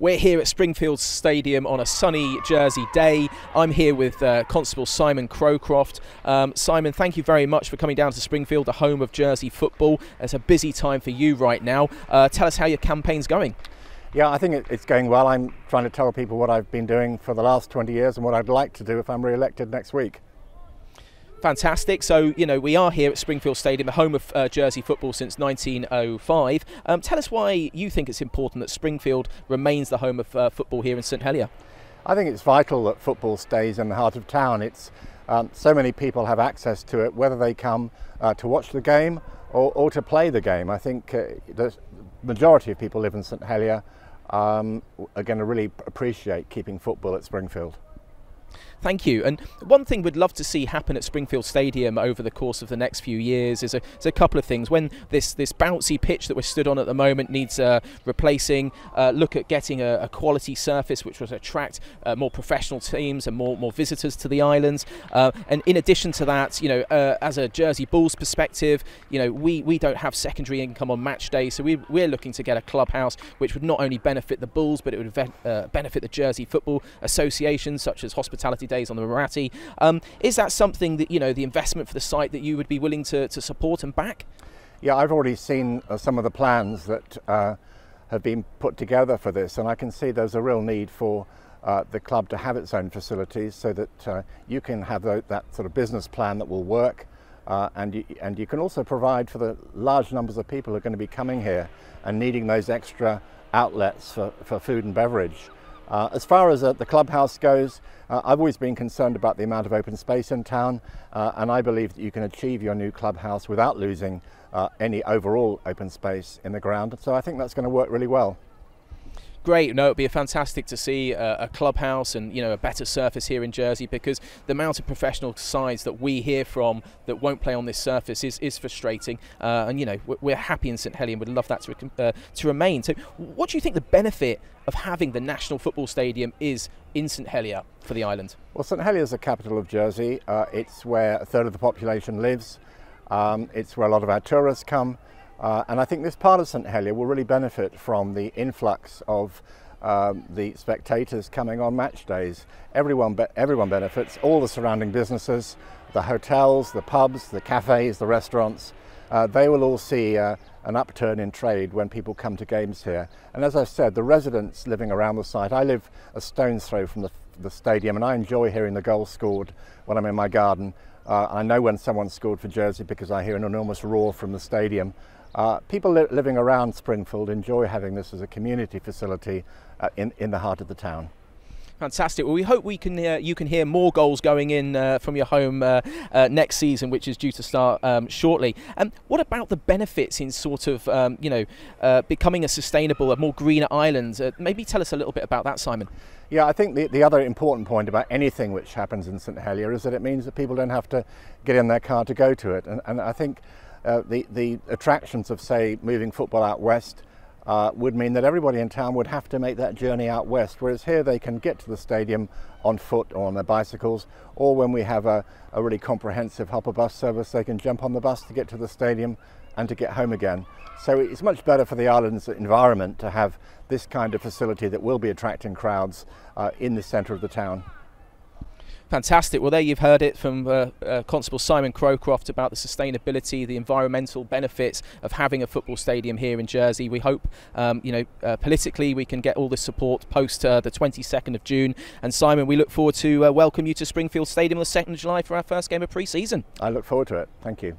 We're here at Springfield Stadium on a sunny Jersey day. I'm here with uh, Constable Simon Crowcroft. Um, Simon, thank you very much for coming down to Springfield, the home of Jersey football. It's a busy time for you right now. Uh, tell us how your campaign's going. Yeah, I think it's going well. I'm trying to tell people what I've been doing for the last 20 years and what I'd like to do if I'm re elected next week. Fantastic. So, you know, we are here at Springfield Stadium, the home of uh, Jersey football since 1905. Um, tell us why you think it's important that Springfield remains the home of uh, football here in St Helier. I think it's vital that football stays in the heart of town. It's um, so many people have access to it, whether they come uh, to watch the game or, or, to play the game. I think uh, the majority of people live in St Helier um, are going to really appreciate keeping football at Springfield. Thank you. And one thing we'd love to see happen at Springfield Stadium over the course of the next few years is a, is a couple of things. When this, this bouncy pitch that we're stood on at the moment needs uh, replacing, uh, look at getting a, a, quality surface which would attract uh, more professional teams and more, more visitors to the islands. Uh, and in addition to that, you know, uh, as a Jersey Bulls perspective, you know, we, we don't have secondary income on match day, so we, we're looking to get a clubhouse which would not only benefit the Bulls, but it would uh, benefit the Jersey Football Association, such as hospitality days on the Muratti. Um, is that something that, you know, the investment for the site that you would be willing to, to support and back? Yeah, I've already seen uh, some of the plans that uh, have been put together for this, and I can see there's a real need for uh, the club to have its own facilities so that uh, you can have that sort of business plan that will work. Uh, and, you, and you can also provide for the large numbers of people who are going to be coming here and needing those extra outlets for, for food and beverage. Uh, as far as uh, the clubhouse goes, uh, I've always been concerned about the amount of open space in town, uh, and I believe that you can achieve your new clubhouse without losing uh, any overall open space in the ground. So I think that's going to work really well great. No, it'd be fantastic to see a, a, clubhouse and you know a better surface here in Jersey because the amount of professional sides that we hear from that won't play on this surface is, is frustrating. Uh, and you know we're happy in St Helier, and would love that to uh, to remain. So, what do you think the benefit of having the National Football Stadium is in St Helier for the island? Well, St Helier is the capital of Jersey. Uh, it's where a third of the population lives. Um, it's where a lot of our tourists come. Uh, and I think this part of St Helier will really benefit from the influx of um, the spectators coming on match days. Everyone, be everyone benefits, all the surrounding businesses, the hotels, the pubs, the cafes, the restaurants. Uh, they will all see uh, an upturn in trade when people come to games here. And as I said, the residents living around the site, I live a stone's throw from the, the stadium and I enjoy hearing the goals scored when I'm in my garden. Uh, I know when someone scored for Jersey because I hear an enormous roar from the stadium. Uh, people li living around Springfield enjoy having this as a community facility uh, in, in the heart of the town. Fantastic. Well, we hope we can uh, you can hear more goals going in uh, from your home uh, uh next season, which is due to start um, shortly. And what about the benefits in sort of um, you know uh, becoming a sustainable, a more greener island? Uh, maybe tell us a little bit about that, Simon. Yeah, I think the, the other important point about anything which happens in St Helier is that it means that people don't have to get in their car to go to it, and, and I think uh, the, the attractions of, say, moving football out west uh, would mean that everybody in town would have to make that journey out west, whereas here they can get to the stadium on foot or on their bicycles, or when we have a, a really comprehensive hopper bus service, they can jump on the bus to get to the stadium and to get home again. So it's much better for the island's environment to have this kind of facility that will be attracting crowds uh, in the centre of the town. Fantastic. Well, there you've heard it from uh, uh, Constable Simon Crowcroft about the sustainability, the environmental benefits of having a football stadium here in Jersey. We hope, um, you know, uh, politically we can get all the support post uh, the 22nd of June. And Simon, we look forward to uh, welcome you to Springfield Stadium on the 2nd of July for our first game of pre-season. I look forward to it. Thank you.